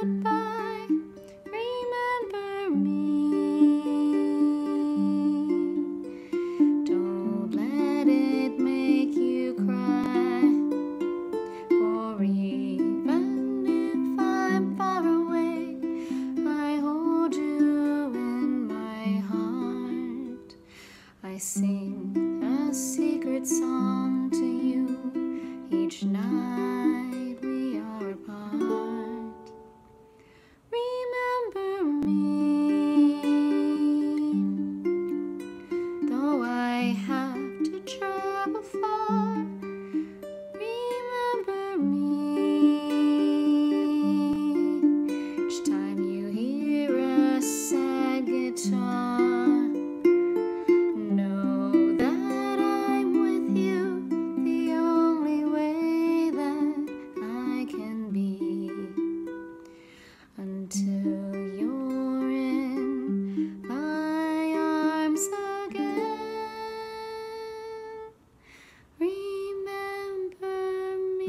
goodbye. Remember me. Don't let it make you cry. For even if I'm far away, I hold you in my heart. I sing a secret song to me.